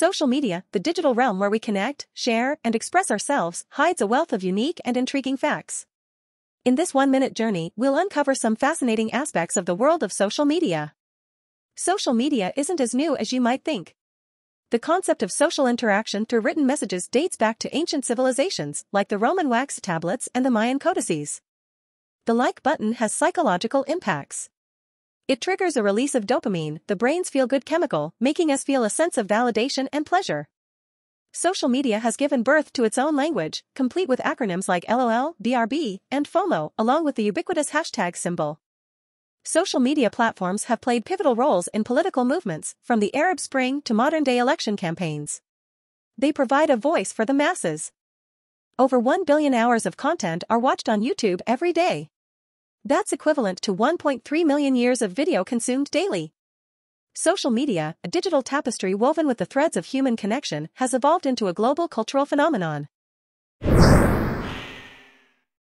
Social media, the digital realm where we connect, share, and express ourselves, hides a wealth of unique and intriguing facts. In this one-minute journey, we'll uncover some fascinating aspects of the world of social media. Social media isn't as new as you might think. The concept of social interaction through written messages dates back to ancient civilizations like the Roman wax tablets and the Mayan codices. The like button has psychological impacts. It triggers a release of dopamine, the brain's feel-good chemical, making us feel a sense of validation and pleasure. Social media has given birth to its own language, complete with acronyms like LOL, BRB, and FOMO, along with the ubiquitous hashtag symbol. Social media platforms have played pivotal roles in political movements, from the Arab Spring to modern-day election campaigns. They provide a voice for the masses. Over 1 billion hours of content are watched on YouTube every day. That's equivalent to 1.3 million years of video consumed daily. Social media, a digital tapestry woven with the threads of human connection, has evolved into a global cultural phenomenon.